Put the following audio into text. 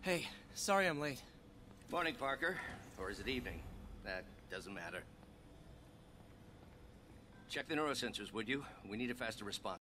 Hey, sorry I'm late. Morning, Parker. Or is it evening? That doesn't matter. Check the neurosensors, would you? We need a faster response.